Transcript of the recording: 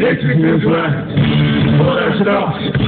Electric Newsline. Blast it stuff.